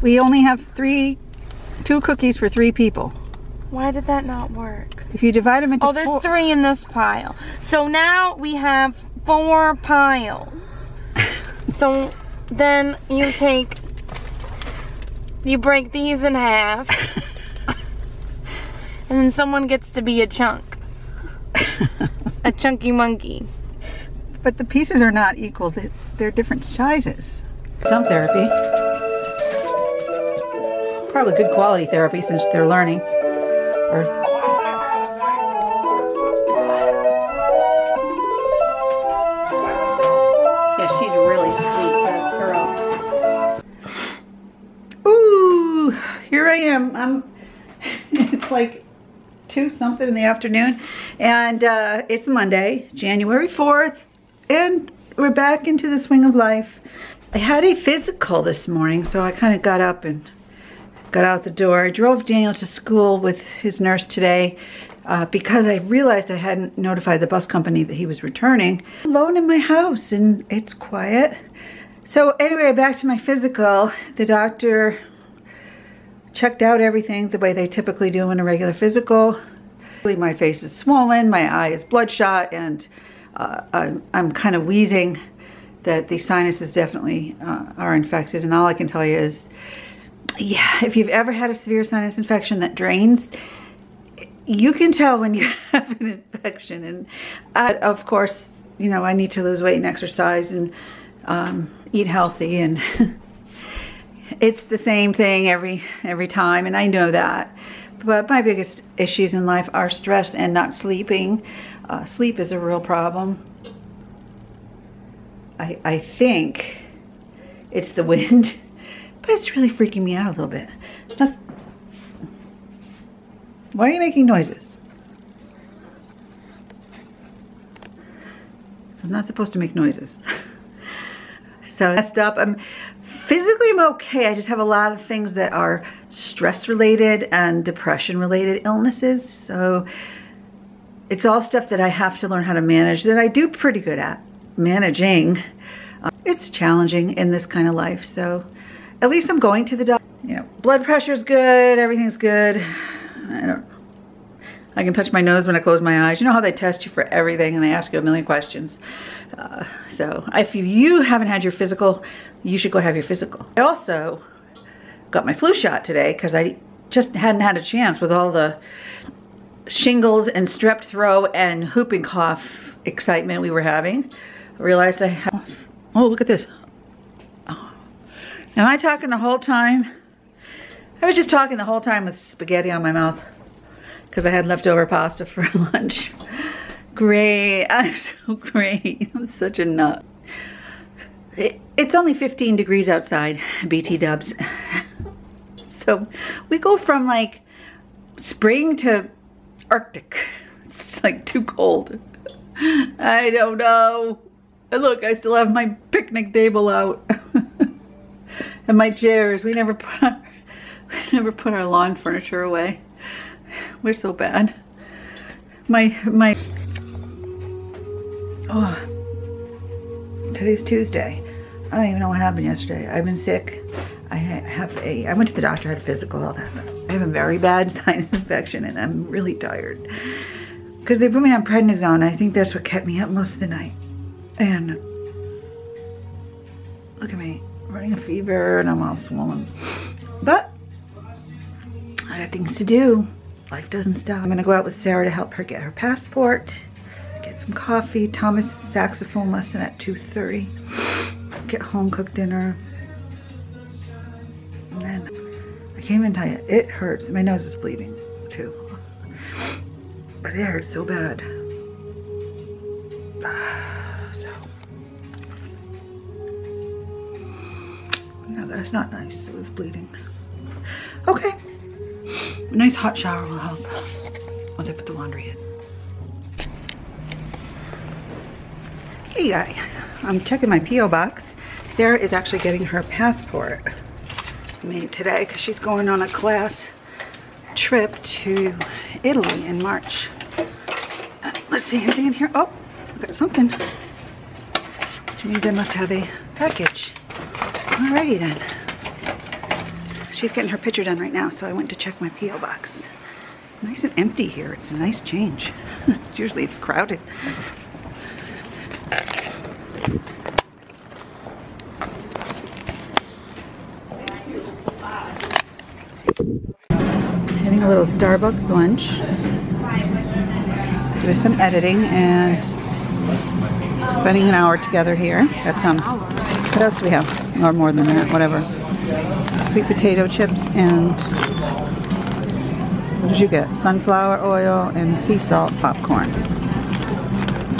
We only have three, two cookies for three people. Why did that not work? If you divide them into Oh, there's four, three in this pile. So now we have four piles. so then you take, you break these in half, and then someone gets to be a chunk. a chunky monkey. but the pieces are not equal. They- They're different sizes. Some therapy. Probably good quality therapy since they're learning. Or Yeah, she's really sweet, that girl. Ooh, here I am. I'm. it's like two something in the afternoon, and uh, it's Monday, January fourth, and we're back into the swing of life. I had a physical this morning, so I kind of got up and got out the door. I drove Daniel to school with his nurse today uh, because I realized I hadn't notified the bus company that he was returning. Alone in my house and it's quiet. So anyway, back to my physical. The doctor checked out everything the way they typically do in a regular physical. My face is swollen, my eye is bloodshot, and uh, I'm, I'm kind of wheezing that the sinuses definitely uh, are infected. And all I can tell you is, yeah, if you've ever had a severe sinus infection that drains, you can tell when you have an infection. And uh, of course, you know, I need to lose weight and exercise and um, eat healthy. And it's the same thing every every time and I know that. But my biggest issues in life are stress and not sleeping. Uh, sleep is a real problem. I, I think it's the wind but it's really freaking me out a little bit That's, why are you making noises so I'm not supposed to make noises so messed up I'm physically I'm okay. I just have a lot of things that are stress related and depression related illnesses. So it's all stuff that I have to learn how to manage that I do pretty good at managing. Uh, it's challenging in this kind of life. So at least I'm going to the doctor. You know, blood pressure's good. Everything's good. I don't I can touch my nose when I close my eyes. You know how they test you for everything and they ask you a million questions. Uh, so if you haven't had your physical, you should go have your physical. I also got my flu shot today because I just hadn't had a chance with all the shingles and strep throat and whooping cough excitement we were having. I realized I have, oh, look at this. Am I talking the whole time? I was just talking the whole time with spaghetti on my mouth because I had leftover pasta for lunch. Great, I'm so great. I'm such a nut. It, it's only 15 degrees outside, BT dubs. So we go from like spring to Arctic. It's like too cold. I don't know. Look, I still have my picnic table out. And my chairs. We never put our, we never put our lawn furniture away. We're so bad. My my Oh. Today's Tuesday. I don't even know what happened yesterday. I've been sick. I have a I went to the doctor, had a physical, all that. I have a very bad sinus infection and I'm really tired. Because they put me on prednisone. I think that's what kept me up most of the night. And look at me, running a fever and I'm all swollen. But I got things to do. Life doesn't stop. I'm gonna go out with Sarah to help her get her passport, get some coffee. Thomas' saxophone lesson at 2.30. Get home, cook dinner. And then, I can't even tell you, it hurts. My nose is bleeding too. But it hurts so bad. that's not nice. It was bleeding. Okay. A nice hot shower will help once I put the laundry in. Hey guys, I'm checking my P.O. box. Sarah is actually getting her passport made today because she's going on a class trip to Italy in March. Let's see, anything in here? Oh, I got something. Which means I must have a package. Alrighty then. she's getting her picture done right now, so I went to check my P.O. box. Nice and empty here. It's a nice change. Usually it's crowded. Having a little Starbucks lunch. Doing some editing and spending an hour together here. Got some, what else do we have? Or more than that, whatever. Sweet potato chips and, what did you get? Sunflower oil and sea salt popcorn.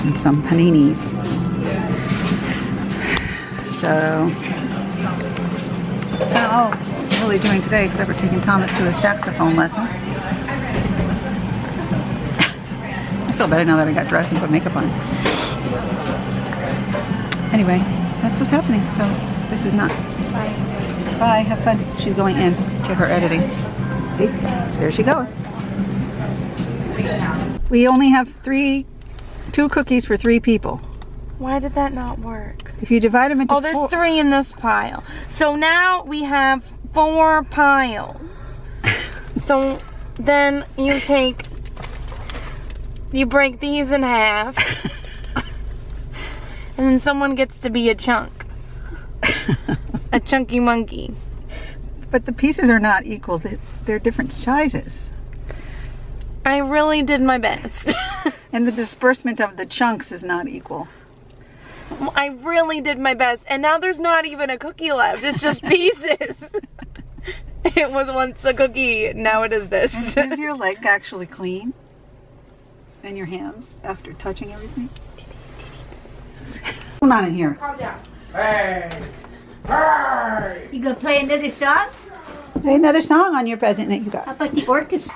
And some paninis. So, that's kind of all really doing today except for taking Thomas to a saxophone lesson. I feel better now that I got dressed and put makeup on. Anyway, that's what's happening. So this is not. Bye. Bye. Have fun. She's going in to her editing. See? There she goes. We only have three, two cookies for three people. Why did that not work? If you divide them into Oh, there's four, three in this pile. So now we have four piles. so then you take, you break these in half, and then someone gets to be a chunk. a chunky monkey. but the pieces are not equal. They- They're different sizes. I really did my best. And the disbursement of the chunks is not equal. I really did my best. And now there's not even a cookie left. It's just pieces. it was once a cookie. Now it is this. Is your leg actually clean? And your hands after touching everything? What's going on in here? You gonna play another song? Play another song on your present that you got. How got. about the orchestra?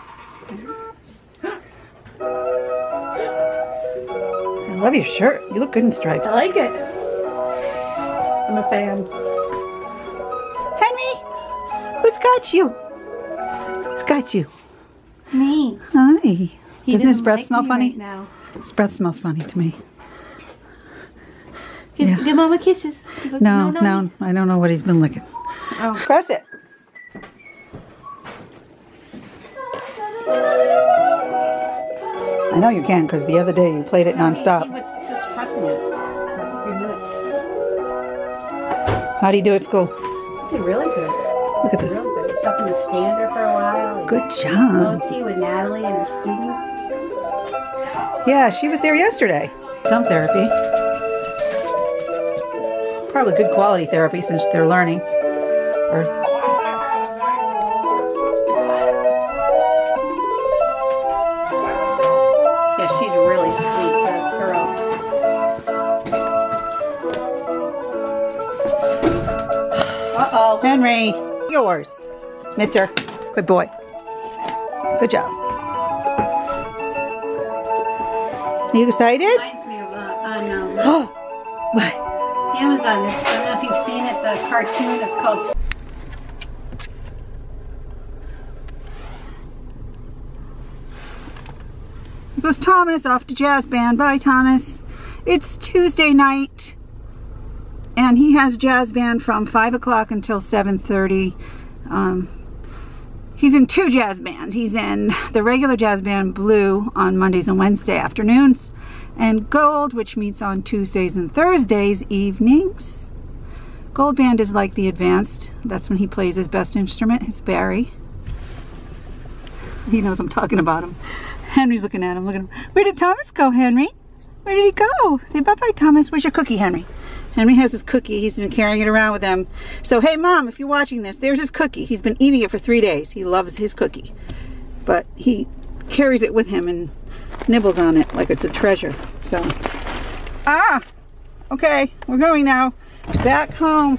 I love your shirt. You look good in stripes. I like it. I'm a fan. Henry, who's got you? Who's got you? Me. Hi. He Doesn't his doesn't breath like smell funny? Right now. His breath smells funny to me. Give, Yeah. give mama kisses. Give a- No, no, I don't know what he's been licking. Oh. Press it. I know you can because the other day you played it He nonstop. was just pressing it for a few minutes. How do you do at school? He did really good. Look at this. Real good. He's up in the stander for a while. Good job. OT with Natalie and her student. Yeah, she was there yesterday. Some therapy. Probably good quality therapy since they're learning. Or Yeah, she's a really sweet, that girl. Uh-oh. Henry, yours. Mister. Good boy. Good job. Are you excited? Reminds me of uh, what? Amazon. I don't know if you've seen it, the cartoon. It's called Here goes Thomas off to jazz band. Bye, Thomas. It's Tuesday night, and he has jazz band from five o'clock until seven thirty. Um, he's in two jazz bands. He's in the regular jazz band Blue on Mondays and Wednesday afternoons, and Gold, which meets on Tuesdays and Thursdays evenings. Gold band is like the advanced. That's when he plays his best instrument, his bari. He knows I'm talking about him. Henry's looking at him. Look at him. Where did Thomas go, Henry? Where did he go? Say bye-bye, Thomas. Where's your cookie, Henry? Henry has his cookie. He's been carrying it around with him. So, hey, Mom, if you're watching this, there's his cookie. He's been eating it for three days. He loves his cookie. But he carries it with him and nibbles on it like it's a treasure. So, ah, okay, we're going now. Back home.